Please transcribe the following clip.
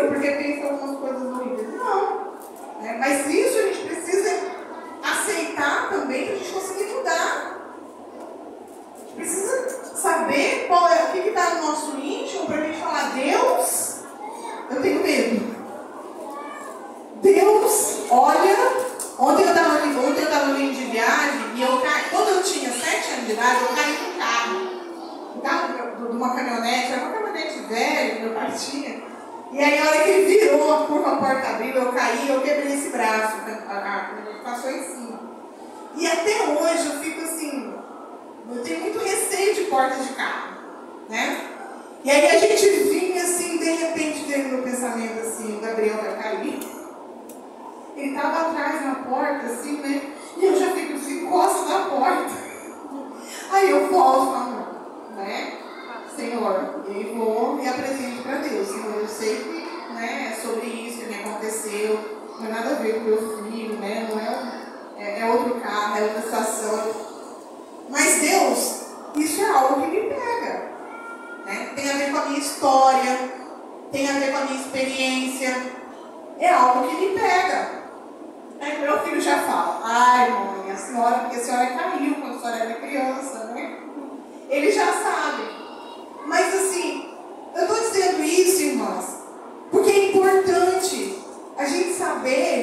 porque pensa algumas coisas horríveis. Não. É, mas isso a gente precisa aceitar também para a gente conseguir mudar. A gente precisa saber qual é, o que está no nosso íntimo para a gente falar, Deus, eu tenho medo. Deus, olha, ontem eu estava ontem eu estava vindo de viagem e eu caí, quando eu tinha sete anos de idade, eu caí no carro. No carro de uma caminhonete, era uma caminhonete velha, meu pai tinha. E aí, a hora que ele virou a curva, a porta abriu, eu caí, eu quebrei esse braço, a, passou em cima. E até hoje eu fico assim, eu tenho muito receio de porta de carro, né? E aí a gente vinha assim, de repente veio no pensamento assim, o Gabriel vai cair. Ele estava atrás na porta, assim, né? E eu já fico assim, encosto na porta. Aí eu volto falo? Senhor, e vou e apresento para Deus. Senhor, eu sei que né, é sobre isso que me aconteceu, não é nada a ver com meu filho, né? Não é, é, é outro carro, é outra situação. Mas Deus, isso é algo que me pega. Né? Tem a ver com a minha história, tem a ver com a minha experiência. É algo que me pega. Aí meu filho já fala, ai mãe, a senhora, porque a senhora caiu quando a senhora era criança, né? Ele já sabe. a gente saber